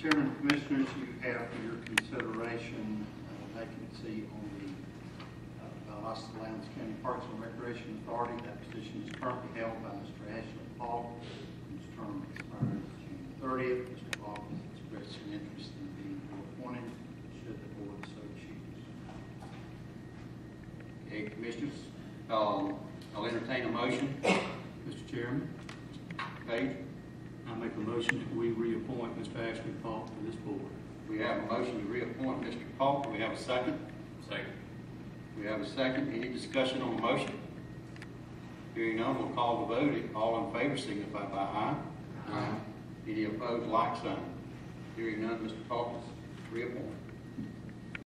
Chairman, Commissioners, you have for your consideration a vacancy on the uh, Valdosta Lowndes County Parks and Recreation Authority. That position is currently held by Mr. Ashley Paulk, whose term expires June thirtieth. Mr. Paulk has expressed an interest in being reappointed, should the board so choose. Okay, Commissioners, um, I'll entertain a motion. Mr. Chairman, Page, make a motion that we reappoint Mr. Ashley Paulk to this board. we have a motion to reappoint Mr. Paulk. We have a second? Second. We have a second. Any discussion on the motion? Hearing none, we'll call the vote. All in favor signify by aye. Aye. Any opposed, like sign. Hearing none, Mr. Paulk is reappointed.